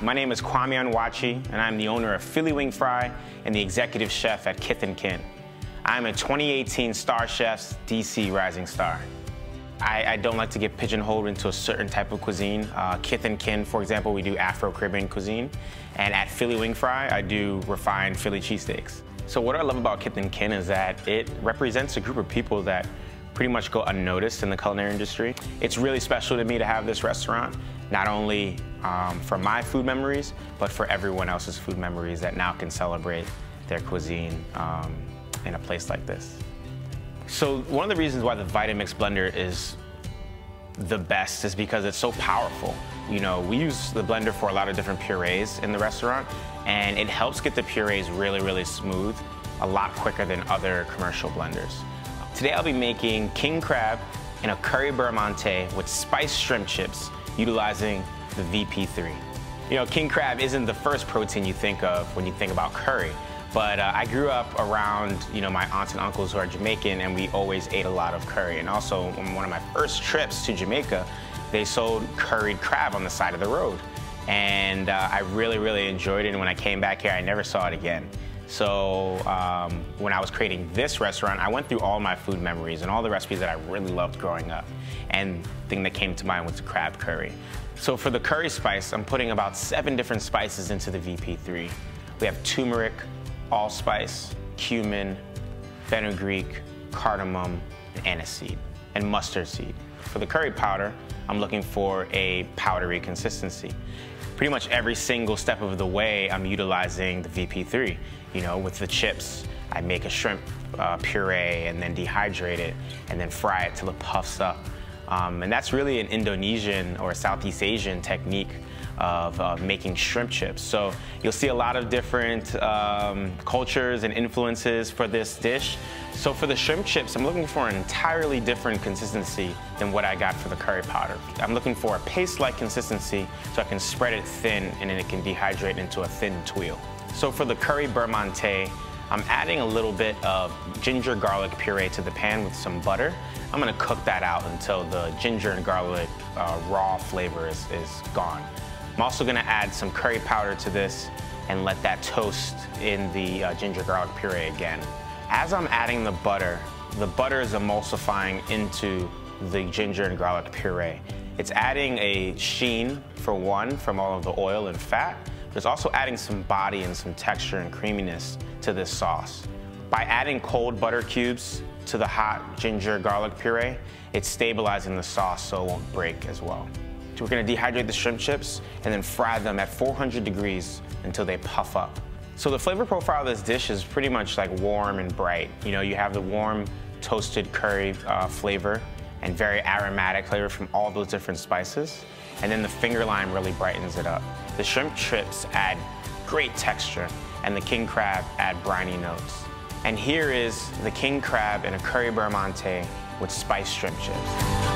My name is Kwame Onwuachi, and I'm the owner of Philly Wing Fry and the executive chef at Kith and Kin. I'm a 2018 Star Chefs DC Rising Star. I, I, don't like to get pigeonholed into a certain type of cuisine. Uh, Kith and Kin, for example, we do Afro-Caribbean cuisine. And at Philly Wing Fry, I do refined Philly cheesesteaks. So what I love about Kith and Kin is that it represents a group of people that pretty much go unnoticed in the culinary industry. It's really special to me to have this restaurant not only um, for my food memories, but for everyone else's food memories that now can celebrate their cuisine um, in a place like this. So one of the reasons why the Vitamix blender is the best is because it's so powerful. You know, we use the blender for a lot of different purees in the restaurant, and it helps get the purees really, really smooth a lot quicker than other commercial blenders. Today I'll be making king crab in a curry beurre with spiced shrimp chips utilizing the VP3. You know, king crab isn't the first protein you think of when you think about curry, but uh, I grew up around, you know, my aunts and uncles who are Jamaican, and we always ate a lot of curry. And also, on one of my first trips to Jamaica, they sold curried crab on the side of the road. And uh, I really, really enjoyed it, and when I came back here, I never saw it again. So um, when I was creating this restaurant, I went through all my food memories and all the recipes that I really loved growing up. And the thing that came to mind was the crab curry. So for the curry spice, I'm putting about seven different spices into the VP3. We have turmeric, allspice, cumin, fenugreek, cardamom, and aniseed, and mustard seed. For the curry powder, I'm looking for a powdery consistency pretty much every single step of the way, I'm utilizing the VP3. You know, with the chips, I make a shrimp uh, puree and then dehydrate it and then fry it till it puffs up. Um, and that's really an Indonesian or Southeast Asian technique of uh, making shrimp chips. So you'll see a lot of different um, cultures and influences for this dish. So for the shrimp chips, I'm looking for an entirely different consistency than what I got for the curry powder. I'm looking for a paste-like consistency so I can spread it thin and then it can dehydrate into a thin tuile. So for the curry beurre monte, I'm adding a little bit of ginger garlic puree to the pan with some butter. I'm gonna cook that out until the ginger and garlic uh, raw flavor is, is gone. I'm also gonna add some curry powder to this and let that toast in the uh, ginger garlic puree again. As I'm adding the butter, the butter is emulsifying into the ginger and garlic puree. It's adding a sheen, for one, from all of the oil and fat, but it's also adding some body and some texture and creaminess to this sauce. By adding cold butter cubes to the hot ginger garlic puree, it's stabilizing the sauce so it won't break as well. We're gonna dehydrate the shrimp chips and then fry them at 400 degrees until they puff up. So the flavor profile of this dish is pretty much like warm and bright. You know, you have the warm toasted curry uh, flavor and very aromatic flavor from all those different spices. And then the finger lime really brightens it up. The shrimp chips add great texture and the king crab add briny notes. And here is the king crab in a curry beurre with spiced shrimp chips.